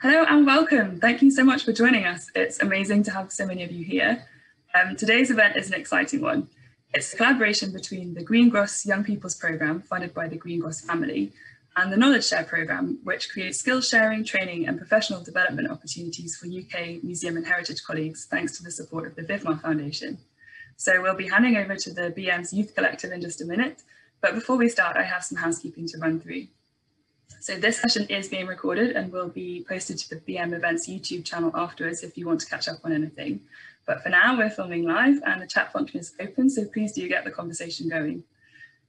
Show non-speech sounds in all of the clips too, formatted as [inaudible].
Hello and welcome. Thank you so much for joining us. It's amazing to have so many of you here. Um, today's event is an exciting one. It's a collaboration between the Greengross Young People's Programme, funded by the Greengross family, and the Knowledge Share Programme, which creates skills sharing, training, and professional development opportunities for UK museum and heritage colleagues, thanks to the support of the Vivmar Foundation. So we'll be handing over to the BM's Youth Collective in just a minute, but before we start, I have some housekeeping to run through. So this session is being recorded and will be posted to the BM Events YouTube channel afterwards if you want to catch up on anything. But for now, we're filming live and the chat function is open, so please do get the conversation going.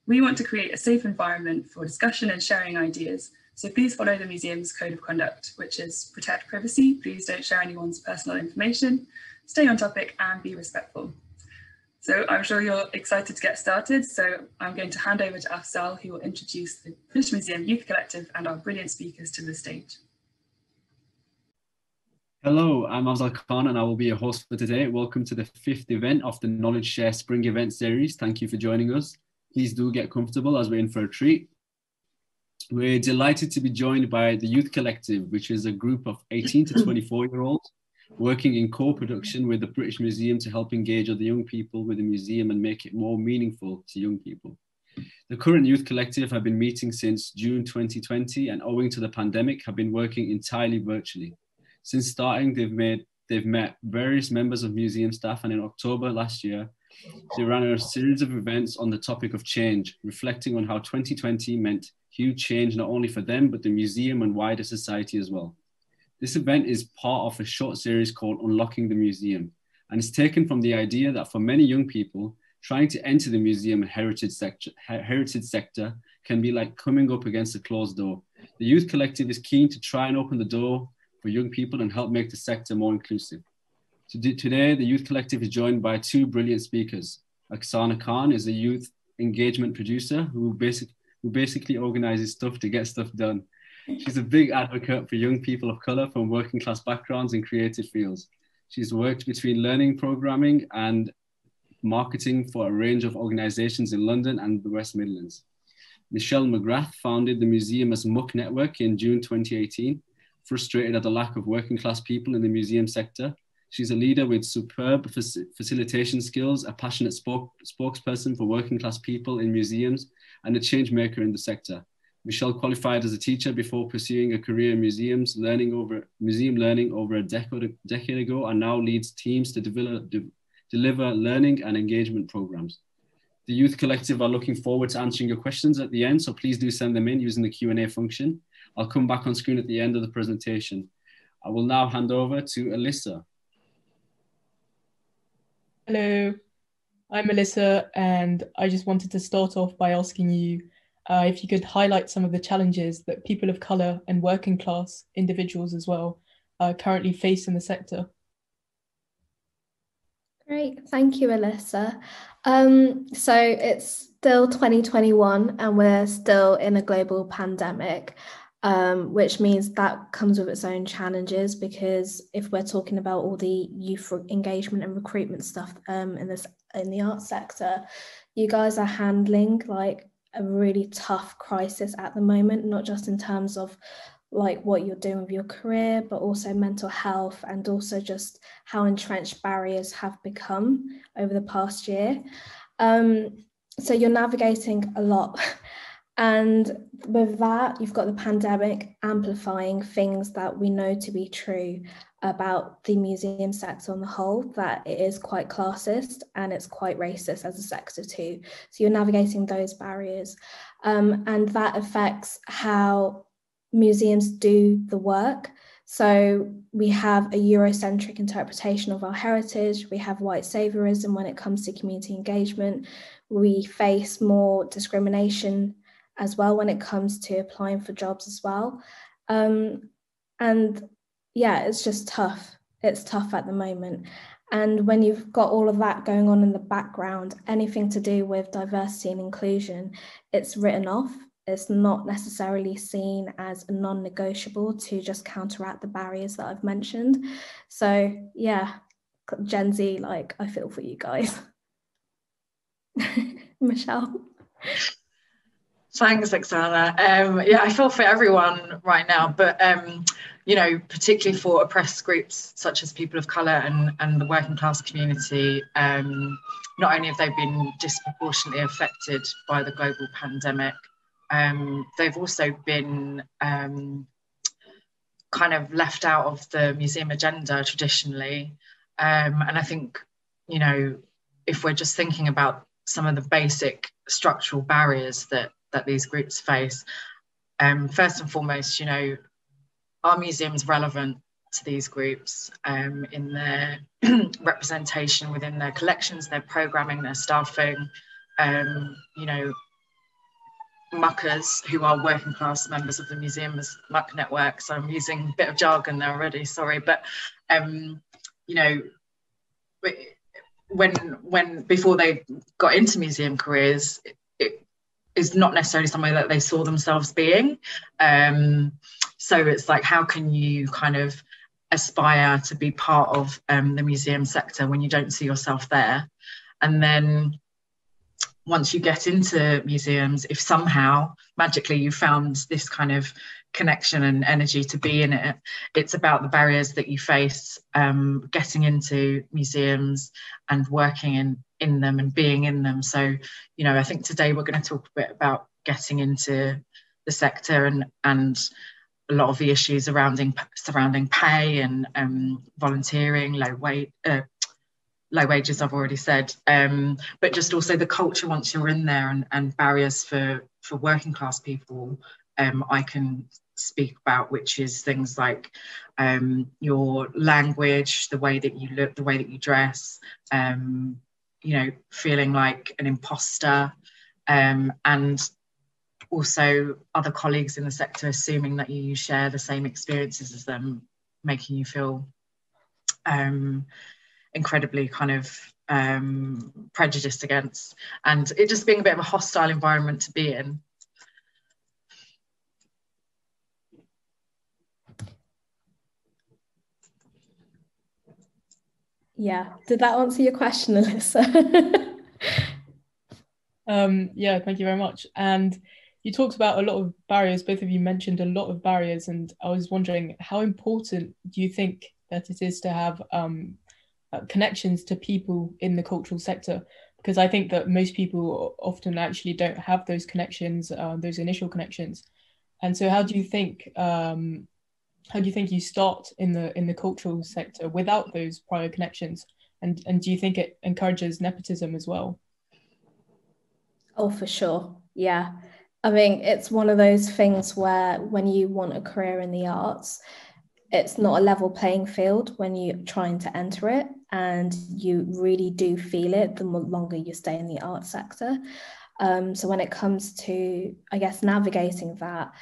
We want to create a safe environment for discussion and sharing ideas, so please follow the museum's code of conduct, which is protect privacy, please don't share anyone's personal information, stay on topic and be respectful. So I'm sure you're excited to get started. So I'm going to hand over to Afzal, who will introduce the British Museum Youth Collective and our brilliant speakers to the stage. Hello, I'm Afzal Khan and I will be your host for today. Welcome to the fifth event of the Knowledge Share Spring Event Series. Thank you for joining us. Please do get comfortable as we're in for a treat. We're delighted to be joined by the Youth Collective, which is a group of 18 to 24 year olds working in co-production with the British Museum to help engage other young people with the museum and make it more meaningful to young people. The current youth collective have been meeting since June 2020 and owing to the pandemic have been working entirely virtually. Since starting, they've made they've met various members of museum staff and in October last year, they ran a series of events on the topic of change, reflecting on how 2020 meant huge change not only for them, but the museum and wider society as well. This event is part of a short series called Unlocking the Museum, and it's taken from the idea that for many young people, trying to enter the museum and heritage sector, heritage sector can be like coming up against a closed door. The Youth Collective is keen to try and open the door for young people and help make the sector more inclusive. Today, the Youth Collective is joined by two brilliant speakers. Aksana Khan is a youth engagement producer who, basic, who basically organizes stuff to get stuff done. She's a big advocate for young people of color from working class backgrounds in creative fields. She's worked between learning programming and marketing for a range of organizations in London and the West Midlands. Michelle McGrath founded the museum as Muck Network in June 2018, frustrated at the lack of working class people in the museum sector. She's a leader with superb facilitation skills, a passionate spokesperson for working class people in museums, and a change maker in the sector. Michelle qualified as a teacher before pursuing a career in museums, learning over museum learning over a decade, decade ago, and now leads teams to develop, de, deliver learning and engagement programs. The Youth Collective are looking forward to answering your questions at the end, so please do send them in using the Q&A function. I'll come back on screen at the end of the presentation. I will now hand over to Alyssa. Hello, I'm Alyssa, and I just wanted to start off by asking you uh, if you could highlight some of the challenges that people of colour and working class individuals as well uh, currently face in the sector. Great, thank you, Alyssa. Um, so it's still 2021 and we're still in a global pandemic, um, which means that comes with its own challenges because if we're talking about all the youth engagement and recruitment stuff um, in this in the art sector, you guys are handling like a really tough crisis at the moment, not just in terms of like what you're doing with your career, but also mental health and also just how entrenched barriers have become over the past year. Um, so you're navigating a lot. [laughs] And with that, you've got the pandemic amplifying things that we know to be true about the museum sector on the whole that it is quite classist and it's quite racist as a sector too. So you're navigating those barriers. Um, and that affects how museums do the work. So we have a Eurocentric interpretation of our heritage, we have white saviorism when it comes to community engagement, we face more discrimination as well when it comes to applying for jobs as well. Um, and yeah, it's just tough. It's tough at the moment. And when you've got all of that going on in the background, anything to do with diversity and inclusion, it's written off. It's not necessarily seen as non negotiable to just counteract the barriers that I've mentioned. So, yeah, Gen Z, like, I feel for you guys. [laughs] Michelle. Thanks, Aksana. Um, yeah, I feel for everyone right now, but um, you know, particularly for oppressed groups such as people of colour and, and the working class community, um, not only have they been disproportionately affected by the global pandemic, um, they've also been um, kind of left out of the museum agenda traditionally. Um, and I think, you know, if we're just thinking about some of the basic structural barriers that, that these groups face, um, first and foremost, you know, are museums relevant to these groups um, in their [clears throat] representation within their collections, their programming, their staffing, um, you know, muckers who are working class members of the museum's muck network. So I'm using a bit of jargon there already, sorry, but um, you know, when when before they got into museum careers, it, it is not necessarily somewhere that they saw themselves being. Um, so it's like, how can you kind of aspire to be part of um, the museum sector when you don't see yourself there? And then once you get into museums, if somehow magically you found this kind of connection and energy to be in it, it's about the barriers that you face um, getting into museums and working in, in them and being in them. So, you know, I think today we're going to talk a bit about getting into the sector and, and a lot of the issues surrounding surrounding pay and um, volunteering, low wage, uh, low wages i've already said um, but just also the culture once you're in there and, and barriers for for working class people um, i can speak about which is things like um, your language the way that you look the way that you dress um, you know feeling like an imposter um, and also other colleagues in the sector assuming that you share the same experiences as them making you feel um, incredibly kind of um, prejudiced against, and it just being a bit of a hostile environment to be in. Yeah, did that answer your question, Alyssa? [laughs] um, yeah, thank you very much. And you talked about a lot of barriers. Both of you mentioned a lot of barriers, and I was wondering how important do you think that it is to have um, uh, connections to people in the cultural sector because I think that most people often actually don't have those connections, uh, those initial connections. And so, how do you think? Um, how do you think you start in the in the cultural sector without those prior connections? And and do you think it encourages nepotism as well? Oh, for sure. Yeah. I mean, it's one of those things where when you want a career in the arts, it's not a level playing field when you're trying to enter it and you really do feel it the longer you stay in the art sector. Um, so when it comes to i guess navigating that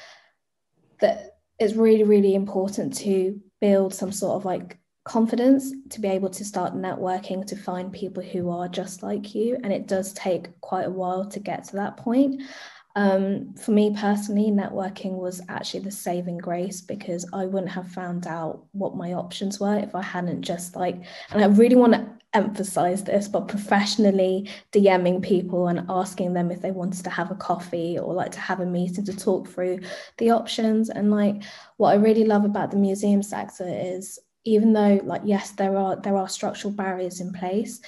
that it's really really important to build some sort of like confidence to be able to start networking to find people who are just like you and it does take quite a while to get to that point um, for me personally, networking was actually the saving grace because I wouldn't have found out what my options were if I hadn't just like, and I really want to emphasize this, but professionally DMing people and asking them if they wanted to have a coffee or like to have a meeting to talk through the options. And like, what I really love about the museum sector is even though like yes there are there are structural barriers in place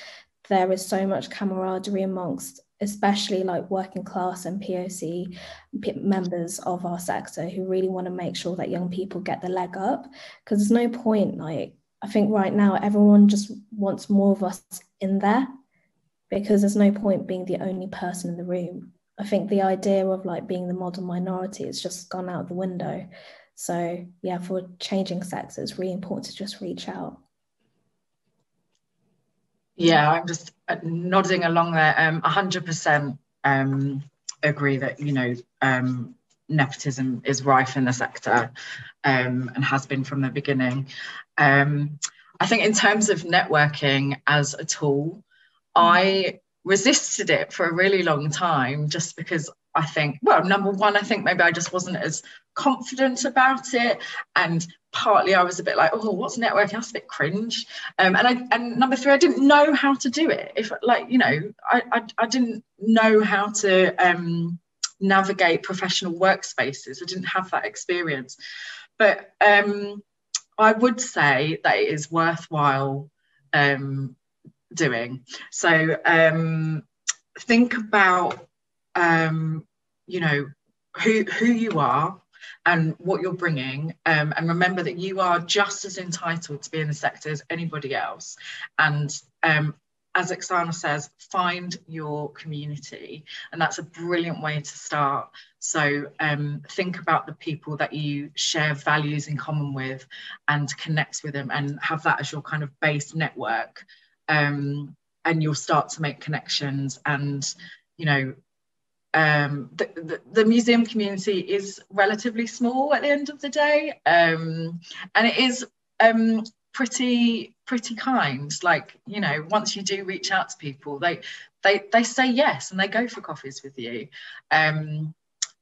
there is so much camaraderie amongst especially like working class and POC members of our sector who really want to make sure that young people get the leg up. Because there's no point, like, I think right now everyone just wants more of us in there because there's no point being the only person in the room. I think the idea of like being the model minority has just gone out the window. So, yeah, for changing sectors, it's really important to just reach out. Yeah, I'm just uh, nodding along there. Um, 100% um, agree that, you know, um, nepotism is rife in the sector um, and has been from the beginning. Um, I think in terms of networking as a tool, I resisted it for a really long time just because I think, well, number one, I think maybe I just wasn't as confident about it. And partly I was a bit like, oh, what's networking? That's a bit cringe. Um, and I and number three, I didn't know how to do it. If like, you know, I I, I didn't know how to um, navigate professional workspaces. I didn't have that experience. But um, I would say that it is worthwhile um, doing. So um, think about, um, you know, who who you are and what you're bringing, um, and remember that you are just as entitled to be in the sector as anybody else. And um, as Aksana says, find your community. And that's a brilliant way to start. So um, think about the people that you share values in common with and connect with them and have that as your kind of base network. Um, and you'll start to make connections and, you know, um, the, the, the, museum community is relatively small at the end of the day. Um, and it is um, pretty pretty kind like you know once you do reach out to people they they they say yes and they go for coffees with you um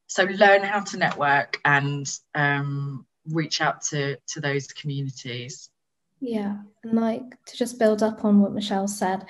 so learn how to network and um reach out to to those communities yeah and like to just build up on what michelle said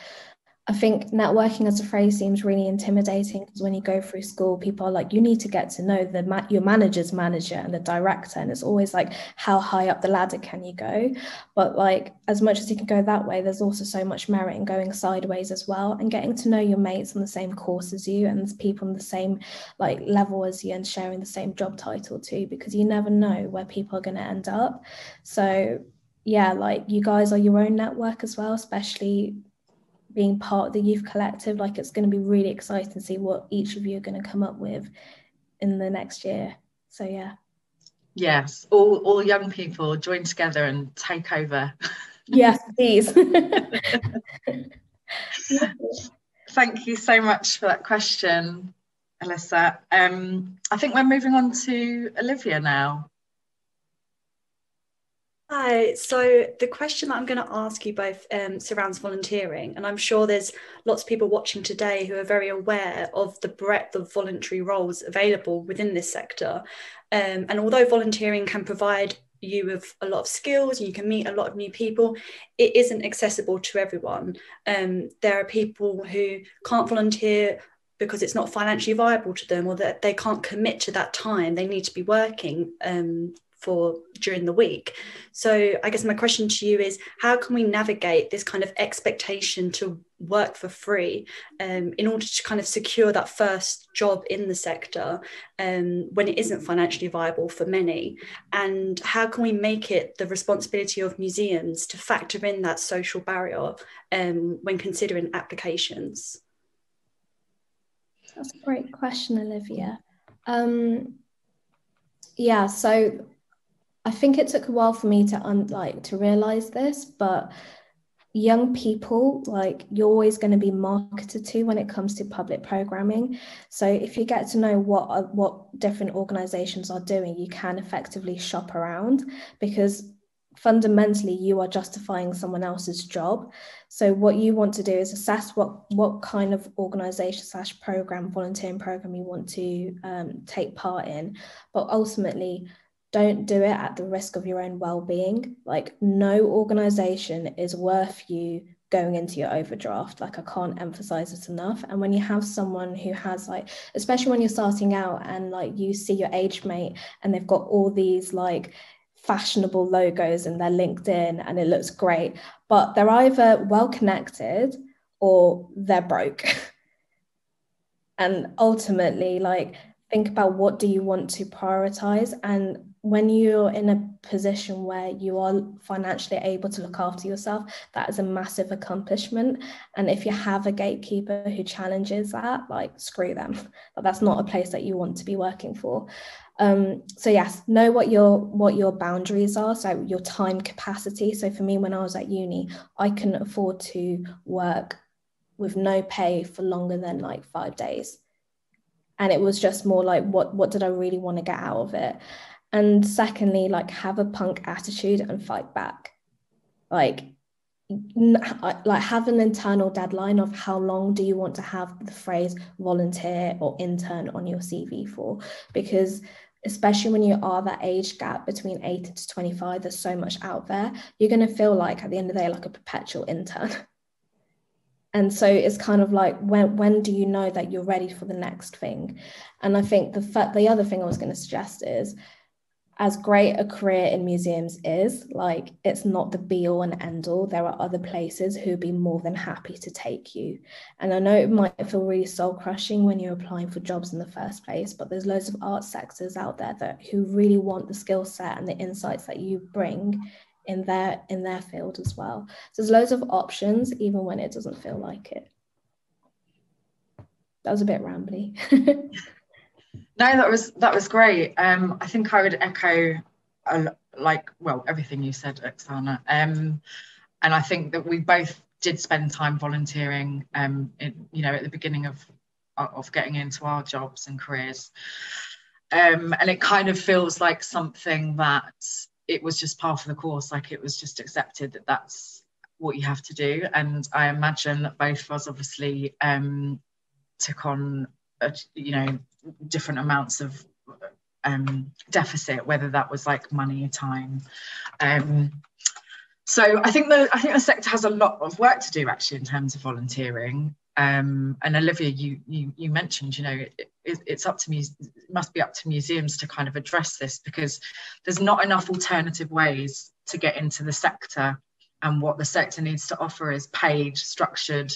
I think networking as a phrase seems really intimidating because when you go through school, people are like, you need to get to know the ma- your manager's manager and the director, and it's always like, how high up the ladder can you go? But like, as much as you can go that way, there's also so much merit in going sideways as well and getting to know your mates on the same course as you and people on the same like level as you and sharing the same job title too, because you never know where people are going to end up. So yeah, like you guys are your own network as well, especially being part of the youth collective like it's going to be really exciting to see what each of you are going to come up with in the next year. So yeah. Yes all all young people join together and take over. Yes please. [laughs] Thank you so much for that question alyssa. Um, i think we're moving on to olivia now Hi, so the question that I'm going to ask you both um, surrounds volunteering, and I'm sure there's lots of people watching today who are very aware of the breadth of voluntary roles available within this sector. Um, and although volunteering can provide you with a lot of skills and you can meet a lot of new people, it isn't accessible to everyone. Um, there are people who can't volunteer because it's not financially viable to them or that they can't commit to that time. They need to be working um, for during the week. So I guess my question to you is how can we navigate this kind of expectation to work for free um, in order to kind of secure that first job in the sector um, when it isn't financially viable for many? And how can we make it the responsibility of museums to factor in that social barrier um, when considering applications? That's a great question, Olivia. Um, yeah, so I think it took a while for me to un- like to realize this, but young people like you're always going to be marketed to when it comes to public programming. So if you get to know what uh, what different organizations are doing you can effectively shop around because fundamentally you are justifying someone else's job. So what you want to do is assess what what kind of organization slash program volunteering program you want to um, take part in. But ultimately don't do it at the risk of your own well-being. Like no organization is worth you going into your overdraft. Like i can't emphasize it enough. And when you have someone who has like especially when you're starting out and like you see your age mate and they've got all these like fashionable logos in their linkedin and it looks great but they're either well connected or they're broke. [laughs] And ultimately like think about what do you want to prioritize and when you're in a position where you are financially able to look after yourself, that is a massive accomplishment. And if you have a gatekeeper who challenges that, like screw them. But that's not a place that you want to be working for. Um, so yes, know what your what your boundaries are. So your time capacity. So for me, when I was at uni, I couldn't afford to work with no pay for longer than like five days and it was just more like what what did i really want to get out of it and secondly like have a punk attitude and fight back. Like like have an internal deadline of how long do you want to have the phrase volunteer or intern on your cv for? Because especially when you are that age gap between 18 to 25 there's so much out there you're going to feel like at the end of the day like a perpetual intern. [laughs] And so it's kind of like when when do you know that you're ready for the next thing? And i think the the other thing i was going to suggest is as great a career in museums is, like it's not the be all and end all. There are other places who'd be more than happy to take you. And I know it might feel really soul crushing when you're applying for jobs in the first place, but there's loads of art sectors out there that who really want the skill set and the insights that you bring in their in their field as well. So there's loads of options, even when it doesn't feel like it. That was a bit rambly. [laughs] No, that was that was great. Um, I think I would echo uh, like well everything you said, Aksana. Um, and I think that we both did spend time volunteering. Um, in, you know, at the beginning of of getting into our jobs and careers. Um, and it kind of feels like something that it was just part of the course, like it was just accepted that that's what you have to do. And I imagine that both of us obviously um, took on, a, you know, different amounts of um, deficit, whether that was like money or time. Um, so I think the I think the sector has a lot of work to do actually in terms of volunteering. Um, and Olivia, you, you you mentioned, you know, it, it, it's up to me, must be up to museums to kind of address this because there's not enough alternative ways to get into the sector, and what the sector needs to offer is paid, structured,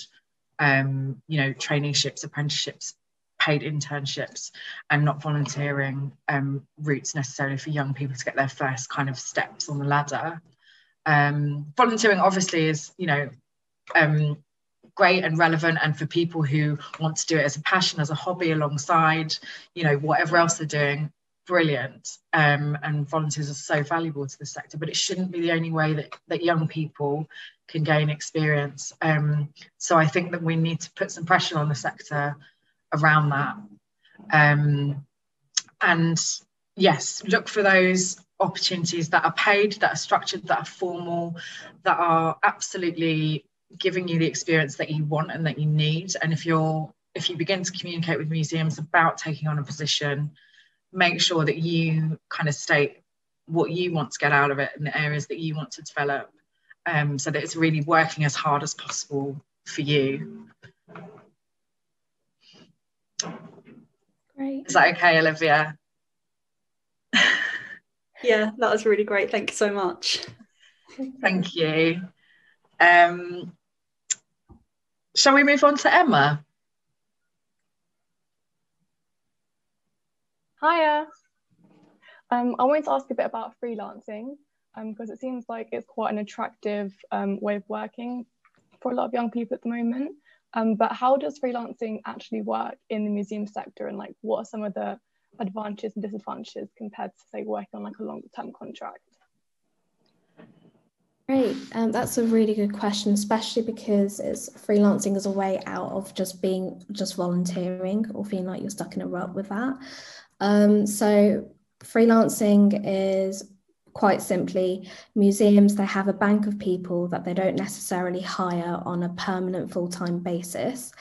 um, you know, traineeships, apprenticeships, paid internships and not volunteering um, routes necessarily for young people to get their first kind of steps on the ladder. Um, volunteering obviously is, you know, um, great and relevant and for people who want to do it as a passion, as a hobby alongside, you know, whatever else they're doing, brilliant. Um, and volunteers are so valuable to the sector, but it shouldn't be the only way that, that young people can gain experience. Um, so I think that we need to put some pressure on the sector around that. Um, and yes, look for those opportunities that are paid, that are structured, that are formal, that are absolutely giving you the experience that you want and that you need. And if you're if you begin to communicate with museums about taking on a position, make sure that you kind of state what you want to get out of it and the areas that you want to develop um, so that it's really working as hard as possible for you Great. Is that okay, Olivia? [laughs] yeah, that was really great. Thank you so much. Thank you. Um, shall we move on to Emma? Hiya. Um, I wanted to ask a bit about freelancing because um, it seems like it's quite an attractive um, way of working for a lot of young people at the moment. Um, but how does freelancing actually work in the museum sector and like what are some of the advantages and disadvantages compared to say working on like a longer term contract? Great, um, that's a really good question, especially because it's freelancing is a way out of just being just volunteering or feeling like you're stuck in a rut with that. Um, so freelancing is quite simply museums they have a bank of people that they don't necessarily hire on a permanent full-time basis.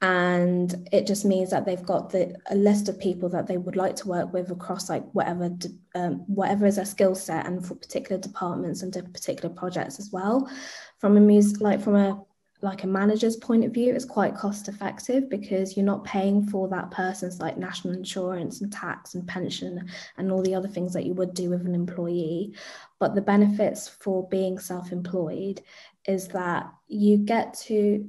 And it just means that they've got the a list of people that they would like to work with across like whatever um, whatever is their skill set and for particular departments and particular projects as well. From a muse like from a like a manager's point of view, it's quite cost effective because you're not paying for that person's like national insurance and tax and pension and all the other things that you would do with an employee. But the benefits for being self employed is that you get to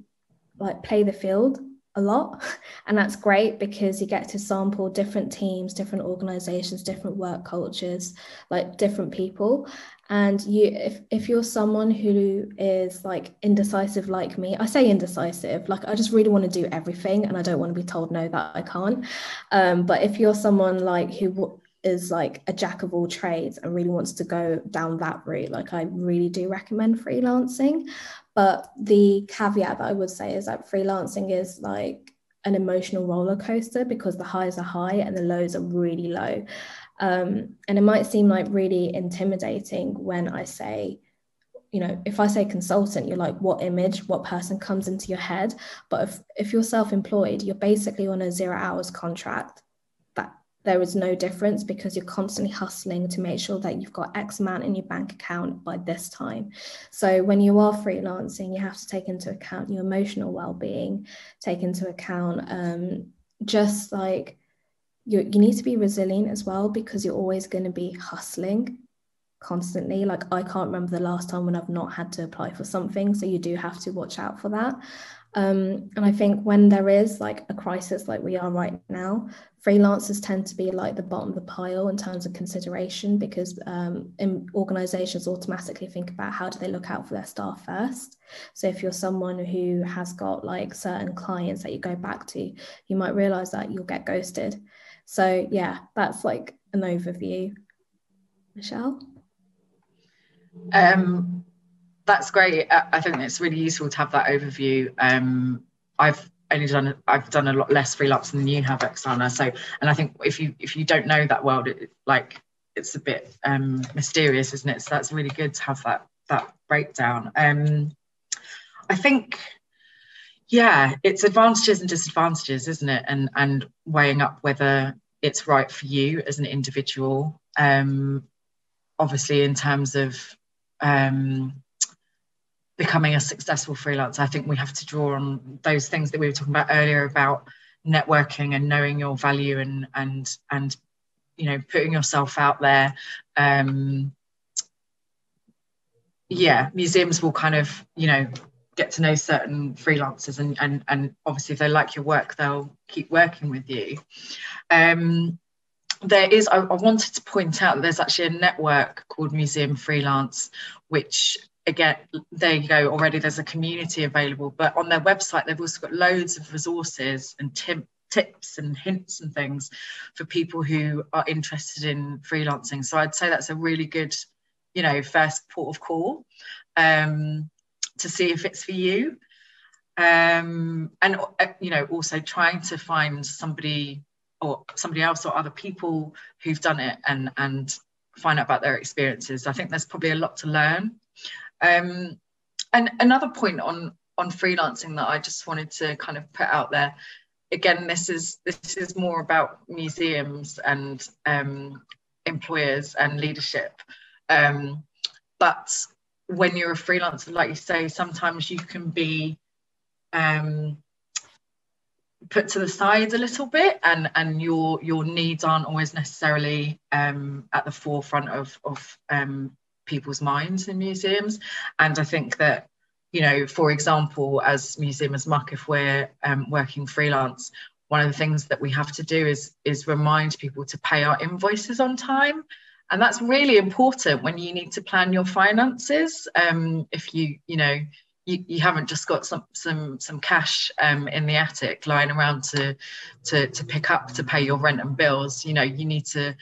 like play the field a lot and that's great because you get to sample different teams different organizations different work cultures like different people. And you if, if you're someone who is like indecisive like me i say indecisive like i just really want to do everything and i don't want to be told no that i can't. Um, but if you're someone like who is like a jack of all trades and really wants to go down that route like i really do recommend freelancing but the caveat that I would say is that freelancing is like an emotional roller coaster because the highs are high and the lows are really low. Um, and it might seem like really intimidating when I say, you know, if I say consultant, you're like, what image, what person comes into your head? But if, if you're self employed, you're basically on a zero hours contract there is no difference because you're constantly hustling to make sure that you've got X amount in your bank account by this time. So when you are freelancing, you have to take into account your emotional well-being, take into account um, just like you, you need to be resilient as well because you're always going to be hustling constantly. Like I can't remember the last time when I've not had to apply for something. So you do have to watch out for that. Um, and I think when there is like a crisis like we are right now, freelancers tend to be like the bottom of the pile in terms of consideration because um, organizations automatically think about how do they look out for their staff first. So if you're someone who has got like certain clients that you go back to, you might realize that you'll get ghosted. So yeah, that's like an overview. Michelle? Um, that's great. I think it's really useful to have that overview. Um, I've only done I've done a lot less freelancing than you have, Aksana. So, and I think if you if you don't know that world, it, like it's a bit um, mysterious, isn't it? So that's really good to have that that breakdown. Um, I think, yeah, it's advantages and disadvantages, isn't it? And and weighing up whether it's right for you as an individual. Um, obviously, in terms of um, becoming a successful freelancer, I think we have to draw on those things that we were talking about earlier about networking and knowing your value and and and you know putting yourself out there. Um, yeah, museums will kind of you know get to know certain freelancers and and and obviously if they like your work, they'll keep working with you. Um, there is I, I, wanted to point out that there's actually a network called museum freelance which again there you go already there's a community available but on their website they've also got loads of resources and tip, tips and hints and things for people who are interested in freelancing so i'd say that's a really good you know first port of call um, to see if it's for you um, and uh, you know also trying to find somebody or somebody else or other people who've done it and and find out about their experiences. I think there's probably a lot to learn. Um, and another point on on freelancing that I just wanted to kind of put out there. Again, this is this is more about museums and um, employers and leadership. Um, but when you're a freelancer, like you say, sometimes you can be um, put to the side a little bit and and your your needs aren't always necessarily um, at the forefront of of um, people's minds in museums. And i think that you know for example as museum as muck if we're um, working freelance one of the things that we have to do is is remind people to pay our invoices on time. And that's really important when you need to plan your finances. Um, if you you know you, you haven't just got some some some cash um, in the attic lying around to to to pick up to pay your rent and bills you know you need to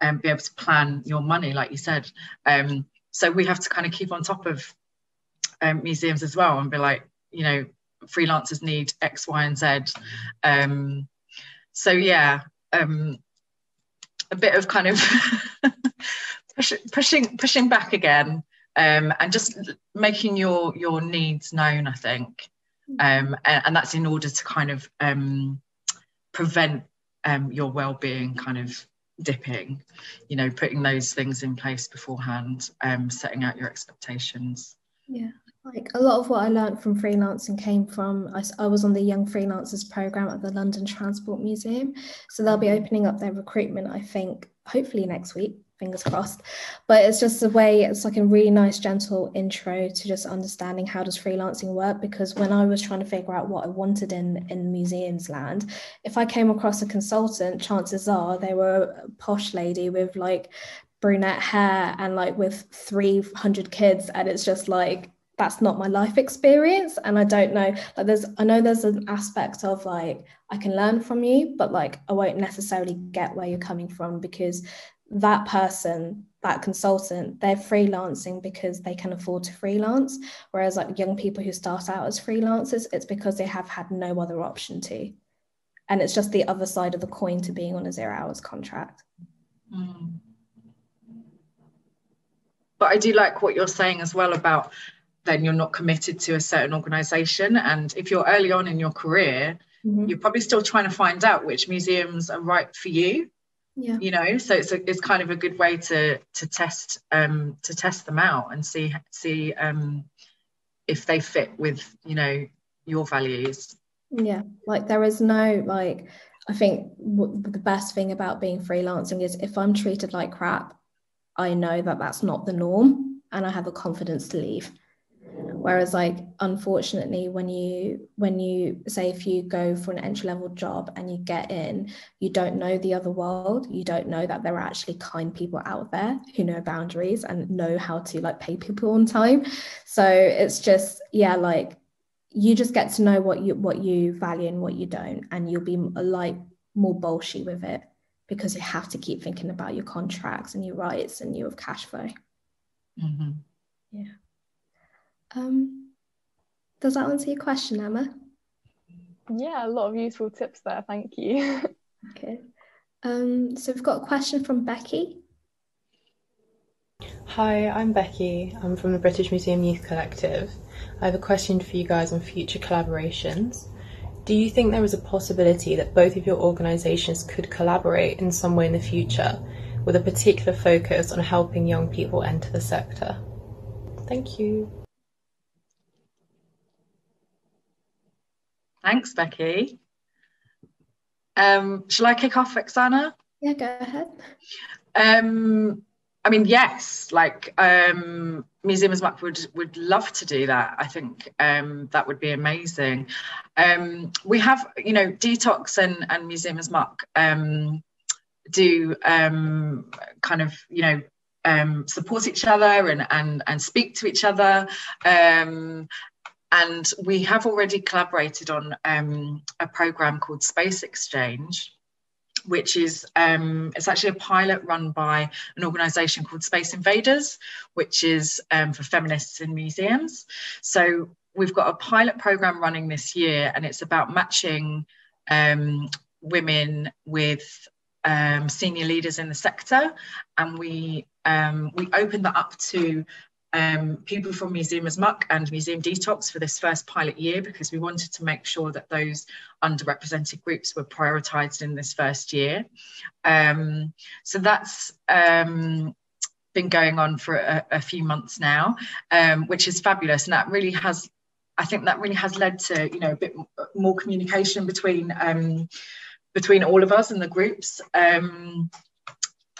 um, be able to plan your money like you said. Um, so we have to kind of keep on top of um, museums as well and be like you know freelancers need x y and z. Um, so yeah um, a bit of kind of [laughs] push, pushing pushing back again um, and just making your your needs known i think. Um, and, and, that's in order to kind of um, prevent um, your well-being kind of dipping you know putting those things in place beforehand um, setting out your expectations. Yeah like a lot of what i learned from freelancing came from I, I was on the young freelancers program at the london transport museum. So they'll be opening up their recruitment i think hopefully next week fingers crossed. But it's just a way it's like a really nice gentle intro to just understanding how does freelancing work because when i was trying to figure out what i wanted in in museums land if i came across a consultant chances are they were a posh lady with like brunette hair and like with 300 kids and it's just like that's not my life experience. And i don't know like there's i know there's an aspect of like i can learn from you but like i won't necessarily get where you're coming from because that person that consultant they're freelancing because they can afford to freelance. Whereas like young people who start out as freelancers it's because they have had no other option to. And it's just the other side of the coin to being on a zero hours contract. Mm. but i do like what you're saying as well about then you're not committed to a certain organization. And if you're early on in your career mm-hmm. you're probably still trying to find out which museums are right for you yeah. You know so it's a, it's kind of a good way to to test um to test them out and see see um if they fit with you know your values. Yeah. Like there is no like I think w- the best thing about being freelancing is if I'm treated like crap, I know that that's not the norm and I have the confidence to leave whereas like unfortunately when you when you say if you go for an entry level job and you get in you don't know the other world. You don't know that there are actually kind people out there who know boundaries and know how to like pay people on time. So it's just yeah like you just get to know what you what you value and what you don't and you'll be like more bolshy with it because you have to keep thinking about your contracts and your rights and your cash flow. Mm-hmm. yeah um, does that answer your question, Emma? Yeah, a lot of useful tips there. Thank you. [laughs] okay. Um, so we've got a question from Becky. Hi, I'm Becky. I'm from the British Museum Youth Collective. I have a question for you guys on future collaborations. Do you think there is a possibility that both of your organisations could collaborate in some way in the future with a particular focus on helping young people enter the sector? Thank you. Thanks, Becky. Um, shall I kick off, Aksana? Yeah, go ahead. Um, I mean, yes, like um, Museum as Muck would would love to do that. I think um, that would be amazing. Um, we have, you know, Detox and, and Museum as Muck um, do um, kind of, you know, um, support each other and and and speak to each other. Um, and we have already collaborated on um, a program called Space Exchange, which is um, it's actually a pilot run by an organization called Space Invaders, which is um, for feminists in museums. So we've got a pilot program running this year, and it's about matching um, women with um, senior leaders in the sector, and we um, we opened that up to um, people from Museum as Muck and Museum Detox for this first pilot year because we wanted to make sure that those underrepresented groups were prioritised in this first year. Um, so that's um, been going on for a, a few months now, um, which is fabulous, and that really has. I think that really has led to you know a bit more communication between um, between all of us and the groups. Um,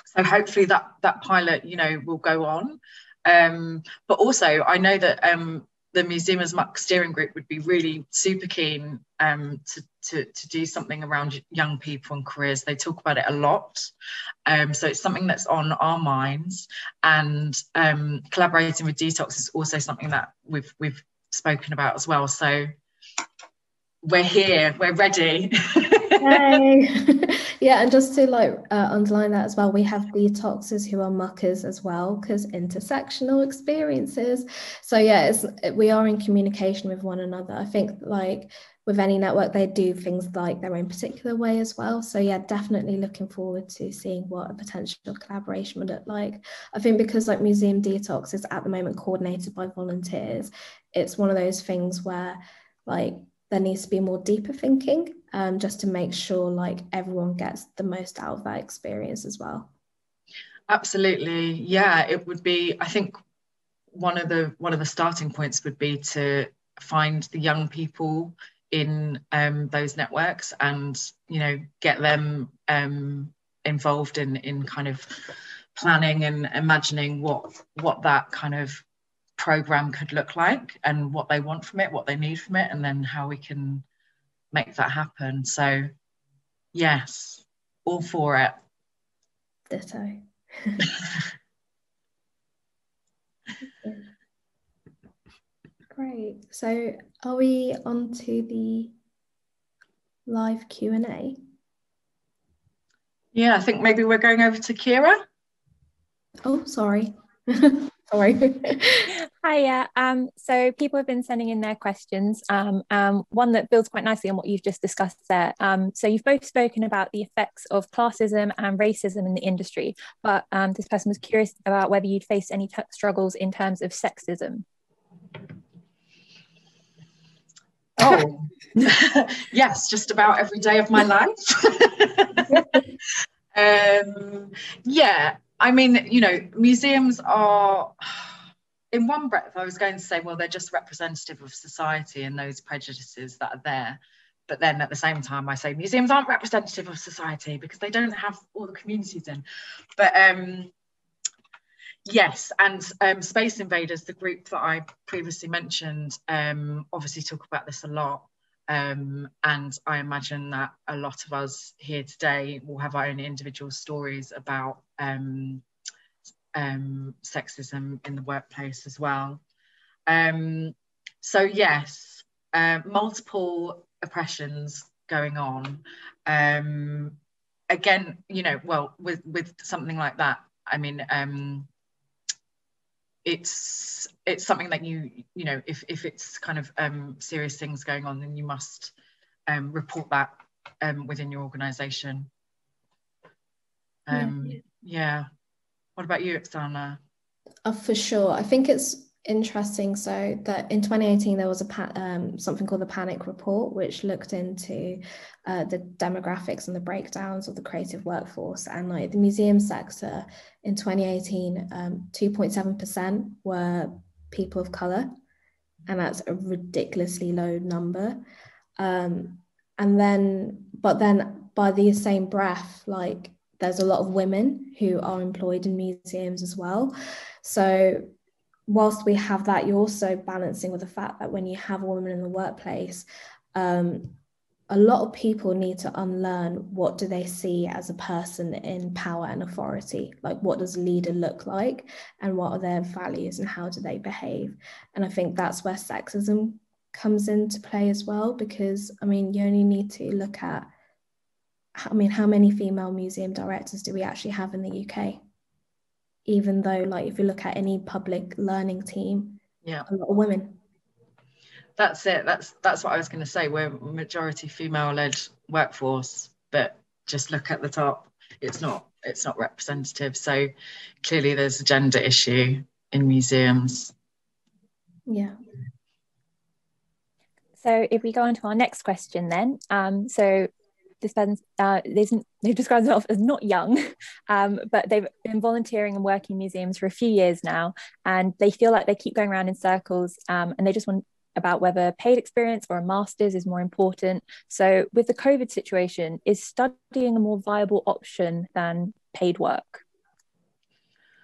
so hopefully that that pilot you know will go on. Um, but also, I know that um, the Museum as Muck steering group would be really super keen um, to, to, to, do something around young people and careers. They talk about it a lot. Um, so it's something that's on our minds. And um, collaborating with Detox is also something that we've, we've spoken about as well. So we're here, we're ready. [laughs] [laughs] yeah, and just to like uh, underline that as well, we have detoxers who are muckers as well because intersectional experiences. So yeah, it's we are in communication with one another. I think like with any network, they do things like their own particular way as well. So yeah, definitely looking forward to seeing what a potential collaboration would look like. I think because like Museum Detox is at the moment coordinated by volunteers, it's one of those things where like there needs to be more deeper thinking um, just to make sure like everyone gets the most out of that experience as well. Absolutely. Yeah it would be i think one of the one of the starting points would be to find the young people in um, those networks and you know get them um, involved in in kind of planning and imagining what what that kind of program could look like and what they want from it, what they need from it, and then how we can make that happen. So, yes, all for it. Ditto. [laughs] Great. So, are we on to the live Q and A? Yeah, I think maybe we're going over to Kira. Oh, sorry. [laughs] Sorry. [laughs] Hiya. Um, so people have been sending in their questions. Um, um, one that builds quite nicely on what you've just discussed there. Um, so you've both spoken about the effects of classism and racism in the industry, but um, this person was curious about whether you'd faced any struggles in terms of sexism. Oh, [laughs] yes, just about every day of my [laughs] life. [laughs] um, yeah, I mean, you know, museums are, in one breath, I was going to say, well, they're just representative of society and those prejudices that are there. but then at the same time, I say museums aren't representative of society because they don't have all the communities in. But um, yes, and um, Space Invaders, the group that I previously mentioned, um, obviously talk about this a lot. Um, and I imagine that a lot of us here today will have our own individual stories about um, um, sexism in the workplace as well. Um, so yes, uh, multiple oppressions going on. Um, again, you know, well, with with something like that, I mean, um, it's it's something that you you know, if if it's kind of um, serious things going on, then you must um, report that um, within your organisation. Um, yeah. yeah. What about you, Aksana? Uh, for sure. I think it's interesting. So that in 2018 there was a um, something called the Panic Report, which looked into uh, the demographics and the breakdowns of the creative workforce. And like the museum sector in 2018, um, 2.7% were people of color, and that's a ridiculously low number. Um, and then, but then by the same breath, like there's a lot of women who are employed in museums as well. So whilst we have that, you're also balancing with the fact that when you have a woman in the workplace, um, a lot of people need to unlearn what do they see as a person in power and authority? Like what does a leader look like? And what are their values and how do they behave? And i think that's where sexism comes into play as well because i mean you only need to look at i mean how many female museum directors do we actually have in the uk even though like if you look at any public learning team yeah. a lot of women. That's it. That's that's what i was going to say. We're majority female led workforce but just look at the top. It's not it's not representative. So clearly there's a gender issue in museums. Yeah. So if we go on to our next question then um, so uh, they've described themselves as not young, [laughs] um, but they've been volunteering and working in museums for a few years now, and they feel like they keep going around in circles, um, and they just want about whether paid experience or a master's is more important. So, with the COVID situation, is studying a more viable option than paid work?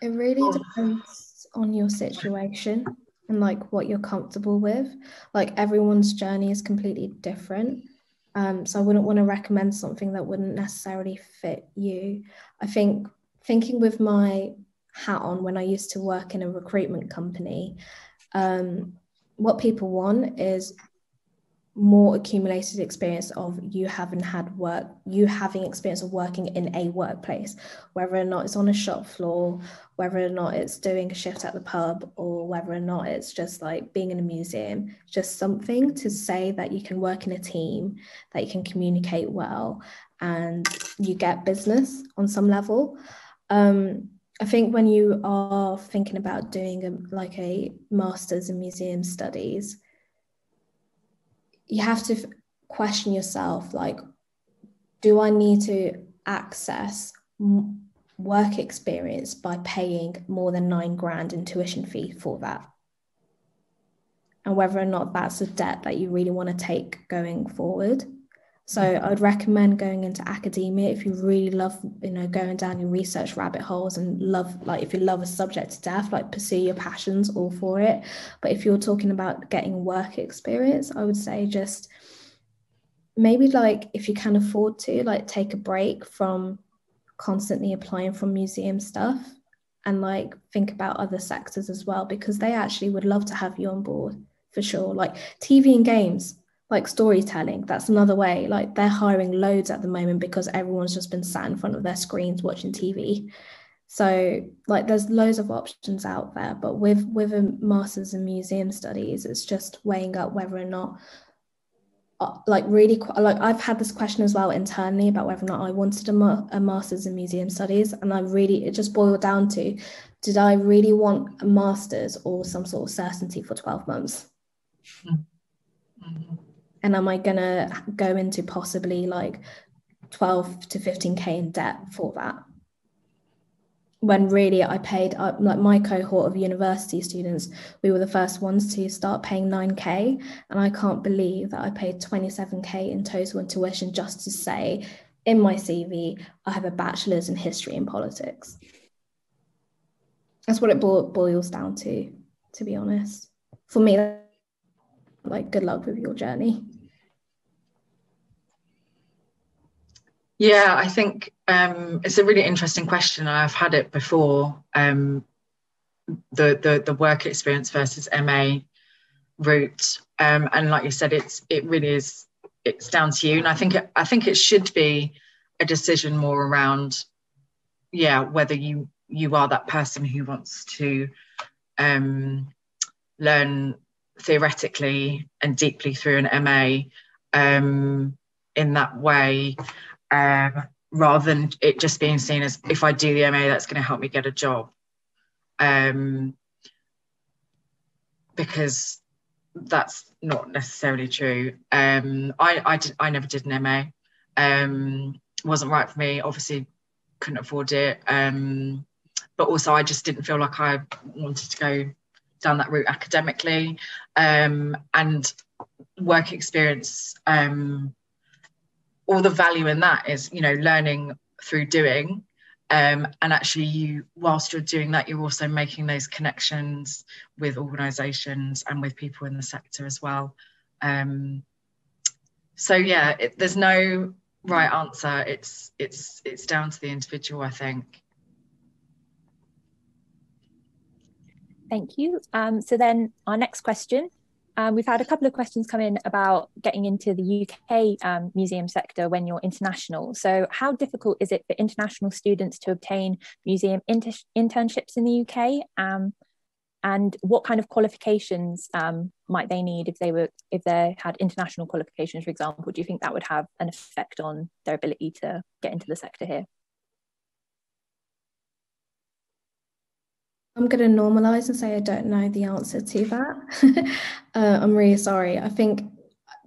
It really depends on your situation and like what you're comfortable with. Like everyone's journey is completely different. Um, so I wouldn't want to recommend something that wouldn't necessarily fit you. I think thinking with my hat on when I used to work in a recruitment company, um, what people want is more accumulated experience of you having had work, you having experience of working in a workplace, whether or not it's on a shop floor, whether or not it's doing a shift at the pub, or whether or not it's just like being in a museum, just something to say that you can work in a team, that you can communicate well, and you get business on some level. Um, I think when you are thinking about doing a, like a master's in museum studies, you have to question yourself like do i need to access work experience by paying more than nine grand in tuition fee for that? And whether or not that's a debt that you really want to take going forward so. I'd recommend going into academia if you really love, you know, going down your research rabbit holes and love, like if you love a subject to death, like pursue your passions all for it. But if you're talking about getting work experience, I would say just maybe like if you can afford to, like take a break from constantly applying for museum stuff and like think about other sectors as well because they actually would love to have you on board for sure. Like TV and games like storytelling that's another way like they're hiring loads at the moment because everyone's just been sat in front of their screens watching tv so like there's loads of options out there but with with a masters in museum studies it's just weighing up whether or not uh, like really like I've had this question as well internally about whether or not I wanted a, ma- a master's in museum studies and I really it just boiled down to did I really want a master's or some sort of certainty for 12 months? Mm-hmm and am I gonna go into possibly like 12 to 15k in debt for that? when really I paid like my cohort of university students, we were the first ones to start paying 9k, and I can't believe that I paid 27k in total in tuition just to say in my CV I have a bachelor's in history and politics. That's what it boils down to, to be honest. For me, like good luck with your journey. Yeah, I think um, it's a really interesting question. I've had it before. Um, the the the work experience versus MA route, um, and like you said, it's it really is. It's down to you, and I think it, I think it should be a decision more around, yeah, whether you you are that person who wants to um, learn theoretically and deeply through an MA um, in that way um, rather than it just being seen as if I do the MA, that's going to help me get a job. Um, because that's not necessarily true. Um, I, I, did, I never did an MA. Um, wasn't right for me. Obviously, couldn't afford it. Um, but also, I just didn't feel like I wanted to go down that route academically. Um, and work experience um, all the value in that is you know learning through doing um, and actually you whilst you're doing that you're also making those connections with organizations and with people in the sector as well. Um, so yeah it, there's no right answer. It's it's it's down to the individual i think. Thank you. Um, so then our next question um, we've had a couple of questions come in about getting into the UK um, museum sector when you're international. So, how difficult is it for international students to obtain museum inter internships in the UK? Um, and what kind of qualifications um, might they need if they were if they had international qualifications, for example? Do you think that would have an effect on their ability to get into the sector here? I'm going to normalize and say I don't know the answer to that. [laughs] uh, I'm really sorry. I think,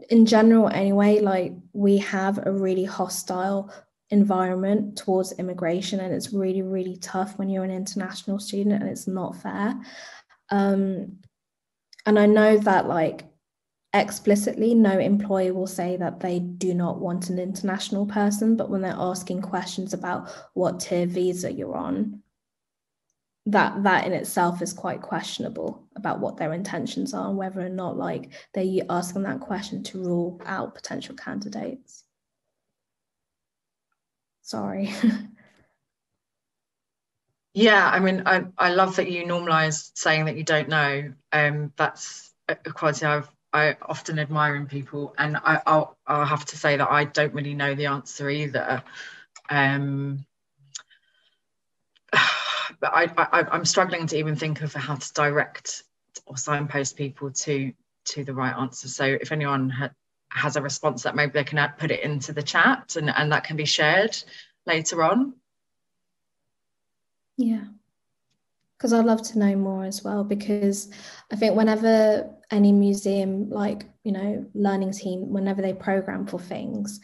in general, anyway, like we have a really hostile environment towards immigration, and it's really, really tough when you're an international student, and it's not fair. Um, and I know that, like, explicitly, no employer will say that they do not want an international person, but when they're asking questions about what tier visa you're on, that that in itself is quite questionable about what their intentions are and whether or not like they ask them that question to rule out potential candidates. Sorry. [laughs] Yeah i mean I, I love that you normalize saying that you don't know. Um that's a quality i've i often admire in people and I, I'll, I'll have to say that i don't really know the answer either. Um but I, I I'm struggling to even think of how to direct or signpost people to to the right answer. So if anyone ha- has a response that maybe they can put it into the chat and, and that can be shared later on. Yeah. Because I'd love to know more as well. Because I think whenever any museum, like, you know, learning team, whenever they program for things,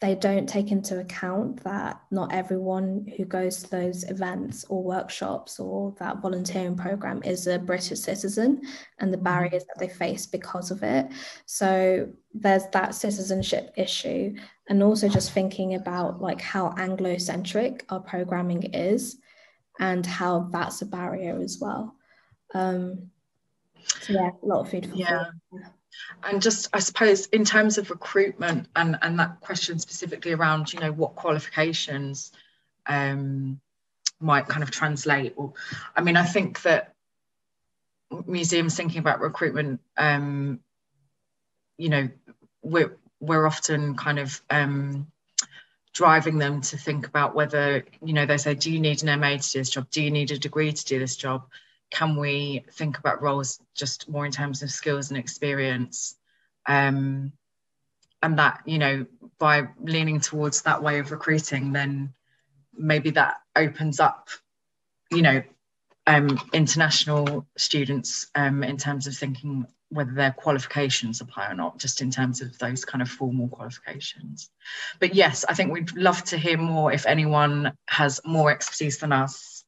they don't take into account that not everyone who goes to those events or workshops or that volunteering program is a British citizen and the mm-hmm. barriers that they face because of it. So there's that citizenship issue and also just thinking about like how Anglo-centric our programming is and how that's a barrier as well. Um, so yeah, a lot of food for yeah. Thought and just i suppose in terms of recruitment and and that question specifically around you know what qualifications um, might kind of translate or i mean i think that museums thinking about recruitment um, you know we're we're often kind of um, driving them to think about whether you know they say do you need an ma to do this job? Do you need a degree to do this job can we think about roles just more in terms of skills and experience um, and that you know by leaning towards that way of recruiting then maybe that opens up you know um, international students um, in terms of thinking whether their qualifications apply or not, just in terms of those kind of formal qualifications. But yes, I think we'd love to hear more if anyone has more expertise than us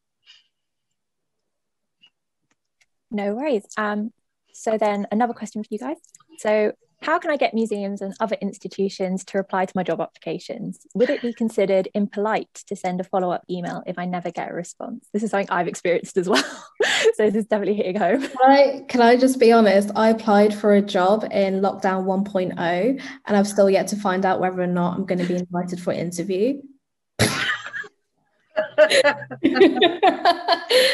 No worries. Um, so then another question for you guys. So how can I get museums and other institutions to reply to my job applications? Would it be considered impolite to send a follow up email if I never get a response? This is something I've experienced as well. [laughs] so this is definitely hitting home. Can I, can I just be honest? I applied for a job in lockdown 1.0 and I've still yet to find out whether or not I'm going to be invited for an interview.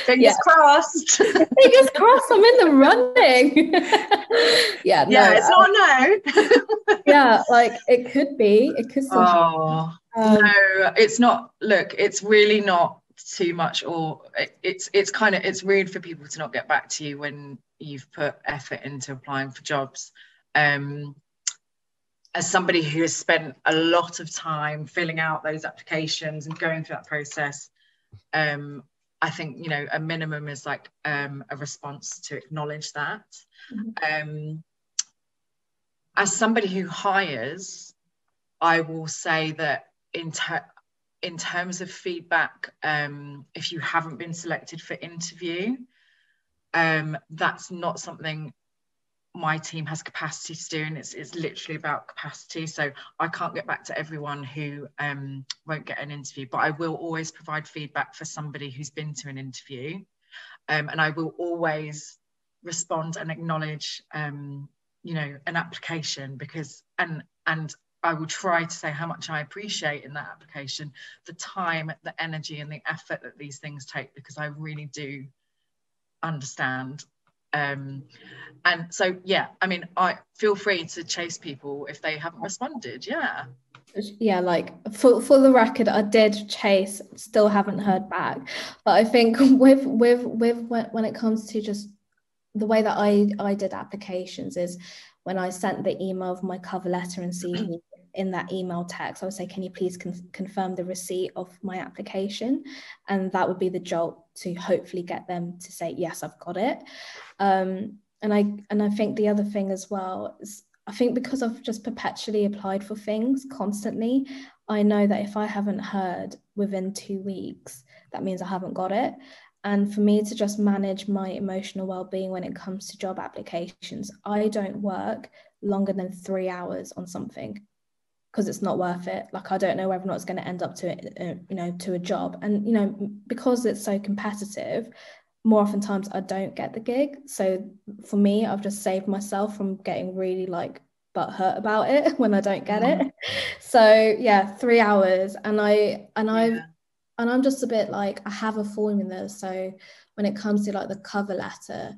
Fingers crossed. Fingers crossed, I'm in the running. [laughs] yeah, no, yeah, it's not no. [laughs] yeah, like it could be. It could oh um, no, it's not. Look, it's really not too much, or it, it's it's kind of it's rude for people to not get back to you when you've put effort into applying for jobs. Um, as somebody who has spent a lot of time filling out those applications and going through that process, um, I think you know a minimum is like um, a response to acknowledge that. Um, as somebody who hires, I will say that in ter- in terms of feedback, um, if you haven't been selected for interview, um, that's not something my team has capacity to do, and it's, it's literally about capacity. So I can't get back to everyone who um, won't get an interview, but I will always provide feedback for somebody who's been to an interview, um, and I will always respond and acknowledge, um, you know, an application because and and I will try to say how much I appreciate in that application the time, the energy, and the effort that these things take because I really do understand um and so yeah i mean i feel free to chase people if they haven't responded yeah. Yeah like for for the record i did chase still haven't heard back. But i think [laughs] with with with when, when it comes to just the way that i i did applications is when i sent the email of my cover letter and [clears throat] cv in that email text i would say can you please con- confirm the receipt of my application? And that would be the jolt to hopefully get them to say yes i've got it. Um, and i and i think the other thing as well is I think because I've just perpetually applied for things constantly, I know that if I haven't heard within two weeks, that means I haven't got it. And for me to just manage my emotional well being when it comes to job applications, I don't work longer than three hours on something because it's not worth it. Like I don't know whether or not it's going to end up to uh, you know to a job, and you know because it's so competitive, more often times I don't get the gig. So for me, I've just saved myself from getting really like but hurt about it [laughs] when I don't get it. So yeah, three hours, and I and I and I'm just a bit like I have a formula. So when it comes to like the cover letter,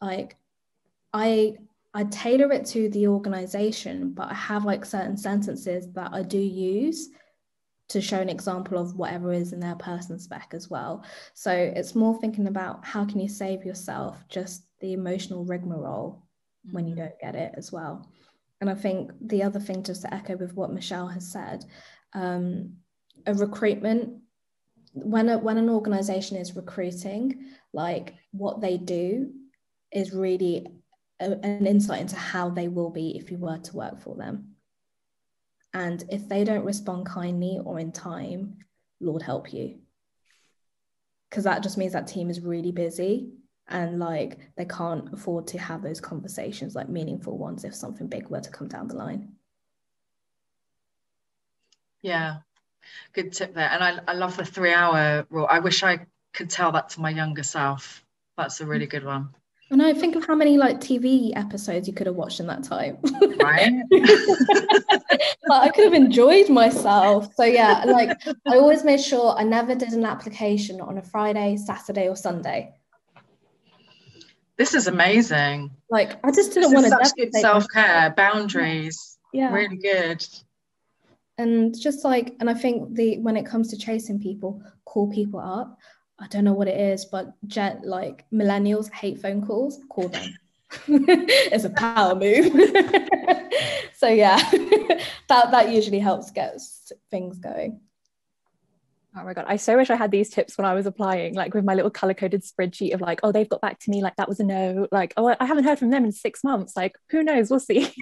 like I I tailor it to the organization, but I have like certain sentences that I do use to show an example of whatever is in their person spec as well. So it's more thinking about how can you save yourself just the emotional rigmarole when you don't get it as well. And I think the other thing, just to echo with what Michelle has said, um, a recruitment when a, when an organization is recruiting, like what they do is really a, an insight into how they will be if you were to work for them. And if they don't respond kindly or in time, Lord help you. Because that just means that team is really busy and like they can't afford to have those conversations, like meaningful ones, if something big were to come down the line. Yeah, good tip there. And I, I love the three hour rule. I wish I could tell that to my younger self. That's a really good one. And I think of how many like TV episodes you could have watched in that time. Right? [laughs] but I could have enjoyed myself. So yeah, like I always made sure I never did an application on a Friday, Saturday, or Sunday. this is amazing. Like I just didn't want to such good self care, boundaries. Yeah. Really good. and just like and i think the when it comes to chasing people call people up i don't know what it is but jet like millennials hate phone calls call them [laughs] it's a power move [laughs] so yeah [laughs] that that usually helps get things going Oh my god, I so wish I had these tips when I was applying, like with my little color coded spreadsheet of like, oh, they've got back to me, like that was a no, like, oh, I haven't heard from them in six months, like who knows, we'll see.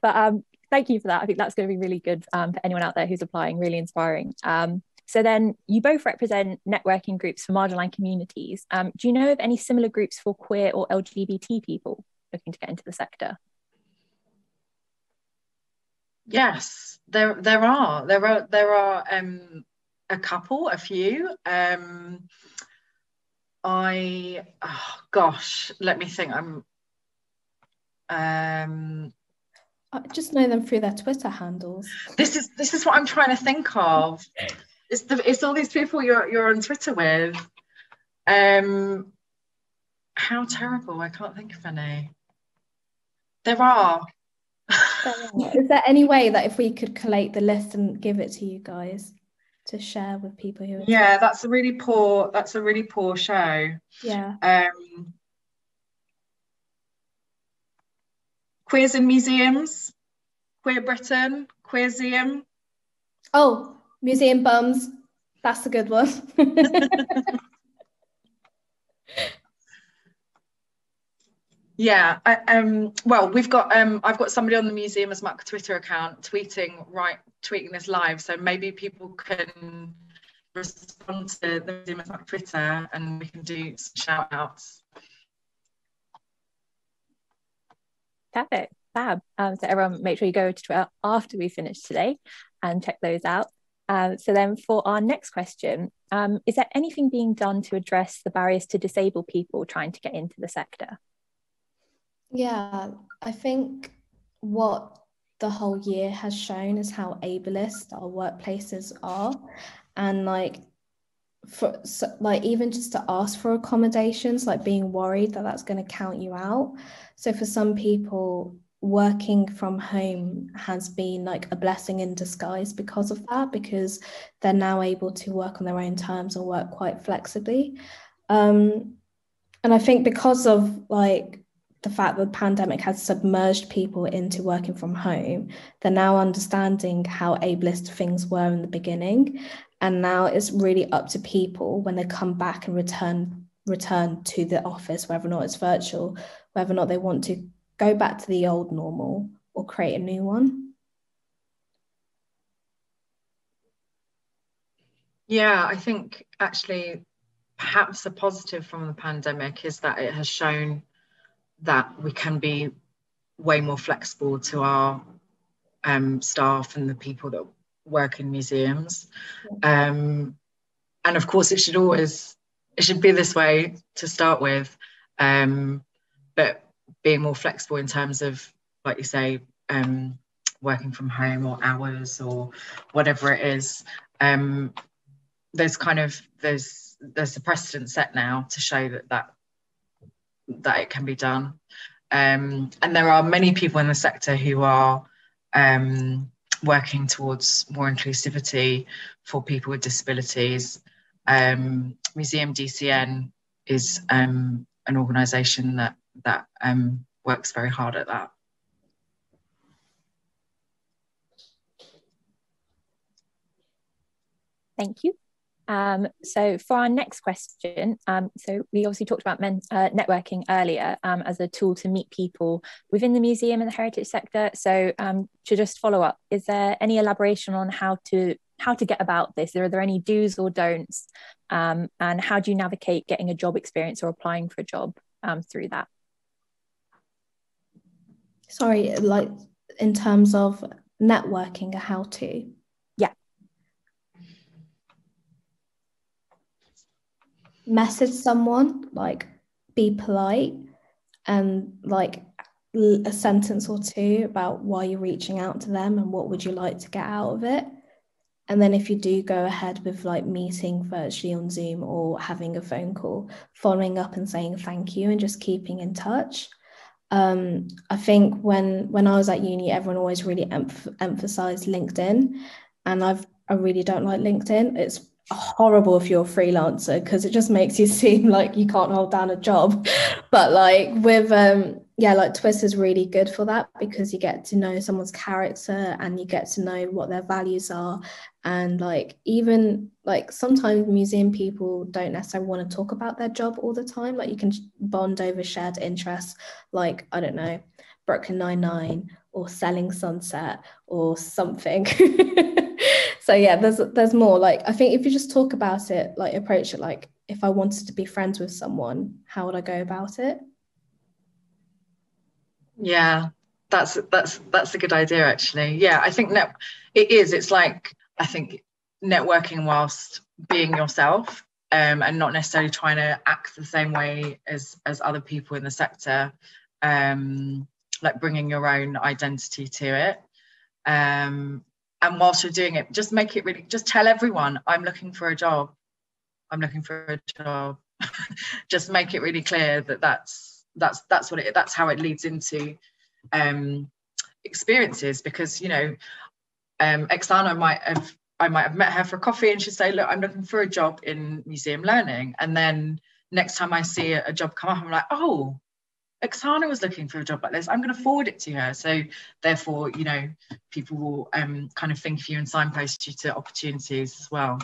but um, thank you for that. I think that's going to be really good um, for anyone out there who's applying, really inspiring. Um, so then you both represent networking groups for marginalized communities. Um, do you know of any similar groups for queer or LGBT people looking to get into the sector? Yes, there there are there are there are um, a couple, a few. Um, I oh gosh, let me think. I'm um I just know them through their Twitter handles. This is this is what I'm trying to think of. It's the it's all these people you're you're on Twitter with. Um how terrible, I can't think of any. There are. [laughs] is there any way that if we could collate the list and give it to you guys to share with people who Yeah, that's a really poor that's a really poor show. Yeah. Um Queers in Museums, Queer Britain, Queerseum. Oh, Museum Bums. That's a good one. [laughs] yeah, I, um, well, we've got um, I've got somebody on the Museum as Muck Twitter account tweeting right tweeting this live, so maybe people can respond to the Museum as Muck Twitter and we can do shout outs. Perfect. Fab. Um, so everyone make sure you go to Twitter after we finish today and check those out. Um, so then for our next question, um, is there anything being done to address the barriers to disabled people trying to get into the sector? Yeah, I think what the whole year has shown is how ableist our workplaces are. And like for so, like even just to ask for accommodations like being worried that that's going to count you out so for some people working from home has been like a blessing in disguise because of that because they're now able to work on their own terms and work quite flexibly. Um, and i think because of like the fact that the pandemic has submerged people into working from home they're now understanding how ableist things were in the beginning. And now it's really up to people when they come back and return return to the office whether or not it's virtual whether or not they want to go back to the old normal or create a new one. Yeah i think actually perhaps a positive from the pandemic is that it has shown that we can be way more flexible to our um, staff and the people that work in museums. Um, and of course, it should always it should be this way to start with, um, but being more flexible in terms of, like you say, um, working from home or hours or whatever it is. Um, there's kind of there's there's a precedent set now to show that that that it can be done. Um, and there are many people in the sector who are um, working towards more inclusivity for people with disabilities. Um, Museum DCN is um, an organisation that that um, works very hard at that. Thank you. Um, so for our next question, um, so we obviously talked about men, uh, networking earlier um, as a tool to meet people within the museum and the heritage sector. So um, to just follow up, is there any elaboration on how to how to get about this? Are there any do's or don'ts? Um, and how do you navigate getting a job experience or applying for a job um, through that? Sorry, like in terms of networking, a how to? Yeah. Message someone, like be polite and like a sentence or two about why you're reaching out to them and what would you like to get out of it. And then if you do go ahead with like meeting virtually on Zoom or having a phone call, following up and saying thank you and just keeping in touch. Um, I think when when I was at uni, everyone always really emph- emphasized LinkedIn, and I've I really don't like LinkedIn. It's horrible if you're a freelancer because it just makes you [laughs] seem like you can't hold down a job but like with um yeah like is really good for that because you get to know someone's character and you get to know what their values are and like even like sometimes museum people don't necessarily want to talk about their job all the time like you can bond over shared interests like i don't know brooklyn Nine-Nine or selling sunset or something. [laughs] so yeah, there's there's more. Like I think if you just talk about it, like approach it like if I wanted to be friends with someone, how would I go about it? Yeah, that's that's that's a good idea actually. Yeah, I think that it is. It's like I think networking whilst being yourself um, and not necessarily trying to act the same way as as other people in the sector um, like bringing your own identity to it um, and whilst you're doing it just make it really just tell everyone i'm looking for a job i'm looking for a job [laughs] just make it really clear that that's that's that's what it that's how it leads into um experiences because you know um Aksana might have I might have met her for coffee and she'd say, look, I'm looking for a job in museum learning. And then next time I see a, job come up, I'm like, oh, Aksana was looking for a job like this. I'm going to forward it to her. So therefore, you know, people will um, kind of think of you and signpost you to opportunities as well.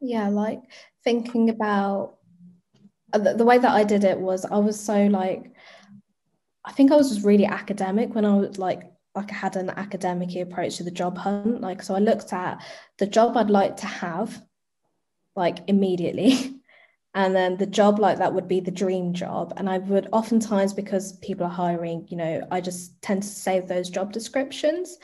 Yeah, like thinking about Uh, the, the way that I did it was I was so like, I think I was just really academic when I was like like I had an academic approach to the job hunt. Like, so I looked at the job I'd like to have, like immediately. [laughs] And then the job like that would be the dream job. And I would oftentimes, because people are hiring, you know, I just tend to save those job descriptions.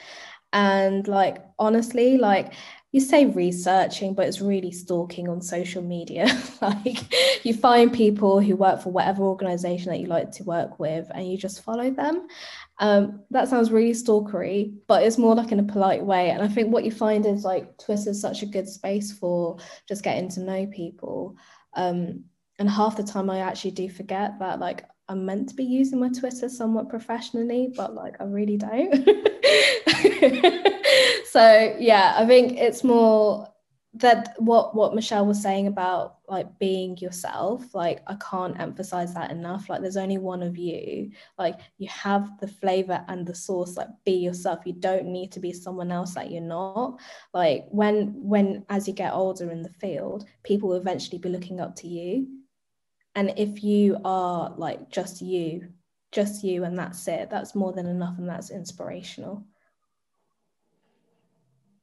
And like, honestly, like, you say researching, but it's really stalking on social media. [laughs] like you find people who work for whatever organization that you like to work with and you just follow them. Um, that sounds really stalkery, but it's more like in a polite way. And I think what you find is like Twitter is such a good space for just getting to know people. Um, and half the time I actually do forget that like I'm meant to be using my Twitter somewhat professionally, but like I really don't. [laughs] so yeah, I think it's more that what what Michelle was saying about like being yourself like I can't emphasize that enough. Like there's only one of you. Like you have the flavor and the sauce like be yourself. You don't need to be someone else that you're not. Like when when as you get older in the field people will eventually be looking up to you and if you are like just you just you and that's it that's more than enough and that's inspirational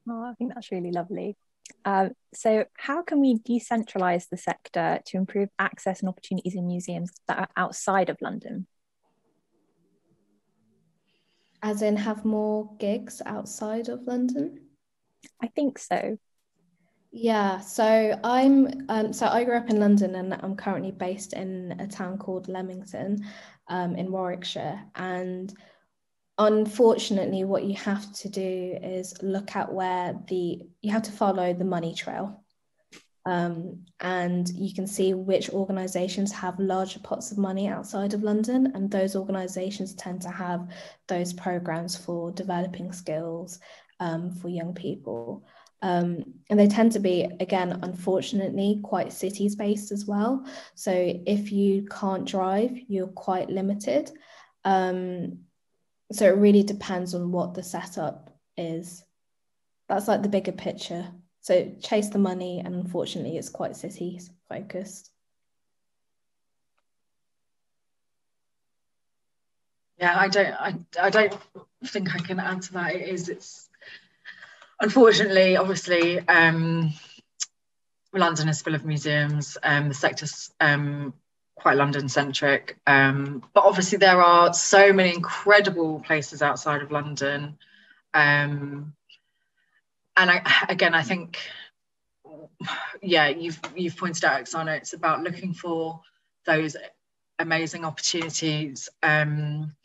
oh i think that's really lovely uh, so, how can we decentralise the sector to improve access and opportunities in museums that are outside of London? As in, have more gigs outside of London? I think so. Yeah, so I'm um, so I grew up in London and I'm currently based in a town called Leamington um, in Warwickshire, and unfortunately what you have to do is look at where the you have to follow the money trail. Um, and you can see which organizations have larger pots of money outside of london. And those organizations tend to have those programs for developing skills um, for young people um, and they tend to be again unfortunately quite cities based as well. So if you can't drive you're quite limited. Um, so it really depends on what the setup is. That's like the bigger picture. So chase the money and unfortunately it's quite city focused yeah i don't I, I don't think i can add to that. It is it's unfortunately obviously um london is full of museums um the sector's um quite London centric. Um, but obviously, there are so many incredible places outside of London. Um, and I, again, I think, yeah, you've you've pointed out, Aksana, it's about looking for those amazing opportunities um,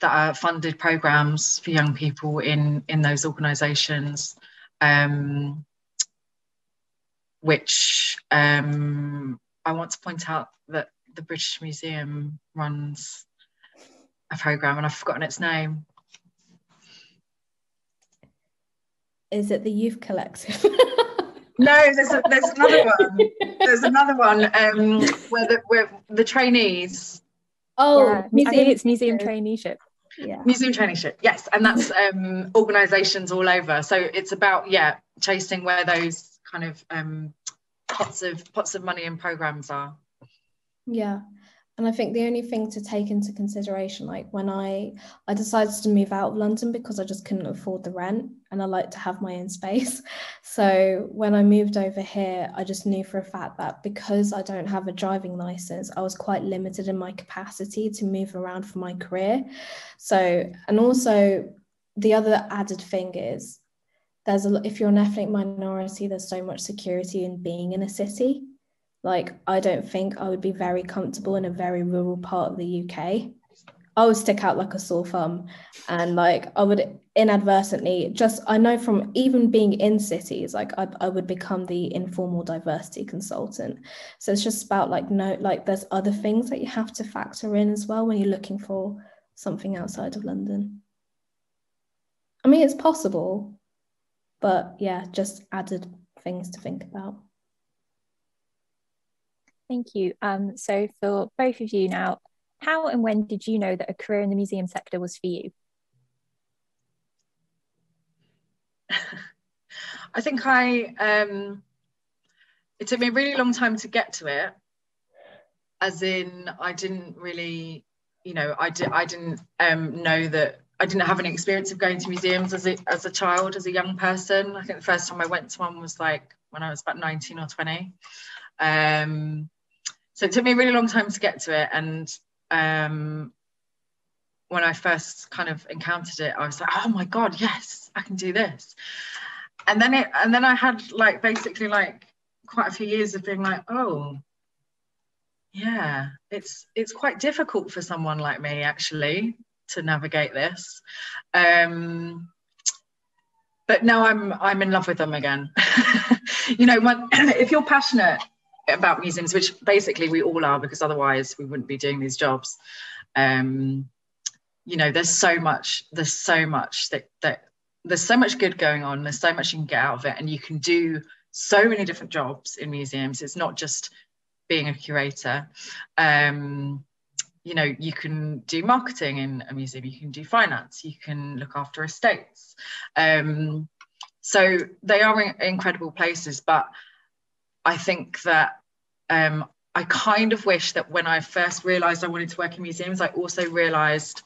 that are funded programs for young people in in those organisations. Um, which um, I want to point out that the British Museum runs a program, and I've forgotten its name. Is it the Youth Collective? [laughs] no, there's a, there's another one. There's another one um, where the where the trainees. Oh, yeah, museum, I think it's museum traineeship. Yeah. Museum traineeship, yes, and that's [laughs] um, organisations all over. So it's about yeah, chasing where those kind of um, pots of pots of money and programs are. Yeah. And I think the only thing to take into consideration, like when I I decided to move out of London because I just couldn't afford the rent and I like to have my own space. [laughs] So when I moved over here, I just knew for a fact that because I don't have a driving license, I was quite limited in my capacity to move around for my career. So and also the other added thing is there's a if you're an ethnic minority, there's so much security in being in a city like, I don't think I would be very comfortable in a very rural part of the UK. I would stick out like a sore thumb. And like, I would inadvertently just, I know from even being in cities, like, I, I would become the informal diversity consultant. So it's just about like, no, like, there's other things that you have to factor in as well when you're looking for something outside of London. I mean, it's possible, but yeah, just added things to think about. Thank you. Um, so for both of you now, how and when did you know that a career in the museum sector was for you? [laughs] I think I, um, it took me a really long time to get to it. As in, I didn't really, you know, I, di- I didn't um, know that I didn't have any experience of going to museums as a, as a child, as a young person. I think the first time I went to one was like when I was about 19 or 20. Um, so it took me a really long time to get to it and um, when I first kind of encountered it I was like oh my god yes I can do this. And then it and then I had like basically like quite a few years of being like oh yeah it's it's quite difficult for someone like me actually to navigate this. Um but now I'm I'm in love with them again. [laughs] You know when, [clears throat] if you're passionate about museums, which basically we all are, because otherwise we wouldn't be doing these jobs. Um, you know, there's so much, there's so much that that there's so much good going on. There's so much you can get out of it, and you can do so many different jobs in museums. It's not just being a curator. Um, you know, you can do marketing in a museum. You can do finance. You can look after estates. Um, so they are incredible places, but I think that um, I kind of wish that when I first realized I wanted to work in museums, I also realized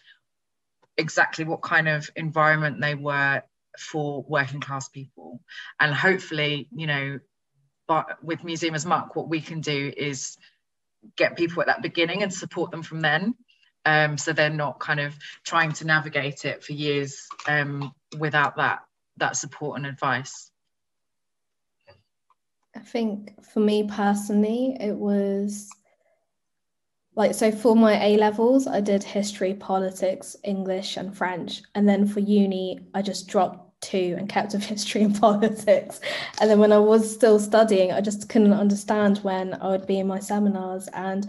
exactly what kind of environment they were for working class people. And hopefully, you know, but with Museum as Muck, what we can do is get people at that beginning and support them from then. Um, so they're not kind of trying to navigate it for years um, without that that support and advice. I think for me personally, it was like so for my A levels, I did history, politics, English, and French. And then for uni, I just dropped two and kept with [laughs] history and politics. And then when I was still studying, I just couldn't understand when I would be in my seminars and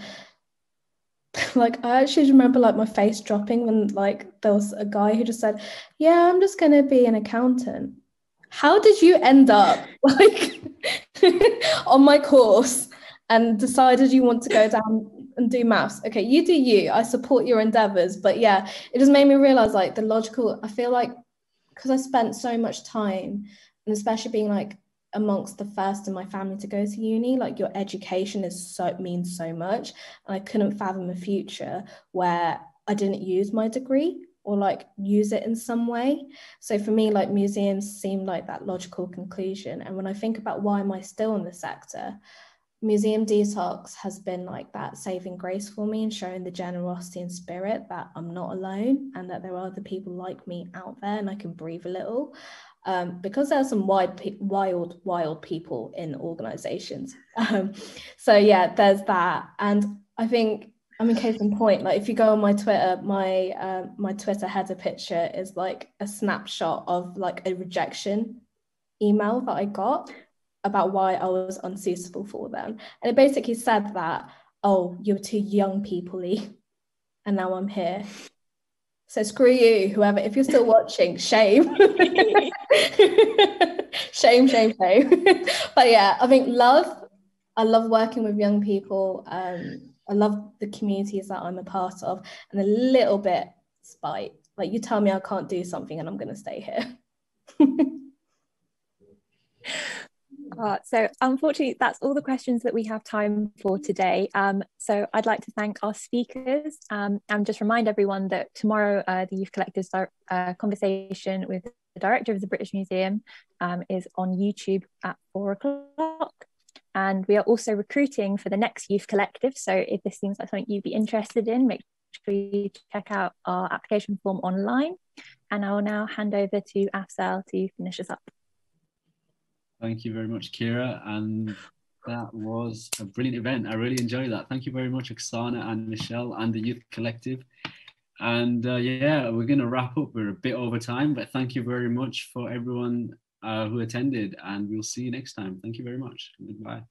[laughs] like I actually remember like my face dropping when like there was a guy who just said, "Yeah, I'm just going to be an accountant." How did you end up [laughs] like [laughs] on my course and decided you want to go down and do maths. Okay you do you. I support your endeavors but yeah it just made me realize like the logical i feel like because i spent so much time and especially being like amongst the first in my family to go to uni like your education is so means so much. And i couldn't fathom a future where i didn't use my degree or like use it in some way. So for me, like museums seem like that logical conclusion. And when I think about why am I still in the sector, Museum Detox has been like that saving grace for me and showing the generosity and spirit that I'm not alone and that there are other people like me out there and I can breathe a little. Um, because there are some wild, wild, wild people in organizations. [laughs] Um, so yeah, there's that. And I think I mean, case in point, like if you go on my Twitter, my uh, my Twitter header picture is like a snapshot of like a rejection email that I got about why I was unsuitable for them, and it basically said that oh, you're too young peoplely, and now I'm here. So screw you, whoever. If you're still watching, shame, [laughs] shame, shame, shame. [laughs] but yeah, I think love. I love working with young people. Um, I love the communities that I'm a part of, and a little bit spite. Like you tell me I can't do something, and I'm going to stay here. [laughs] Uh, so unfortunately, that's all the questions that we have time for today. Um, so I'd like to thank our speakers um, and just remind everyone that tomorrow uh, the Youth Collective's uh, conversation with the director of the British Museum um, is on YouTube at four o'clock. And we are also recruiting for the next Youth Collective. So if this seems like something you'd be interested in, make sure you check out our application form online. And I will now hand over to Afzal to finish us up. Thank you very much, Kira. And that was a brilliant event. I really enjoyed that. Thank you very much, Aksana and Michelle and the Youth Collective. And uh, yeah, we're going to wrap up. We're a bit over time, but thank you very much for everyone uh, who attended, and we'll see you next time. Thank you very much. Goodbye.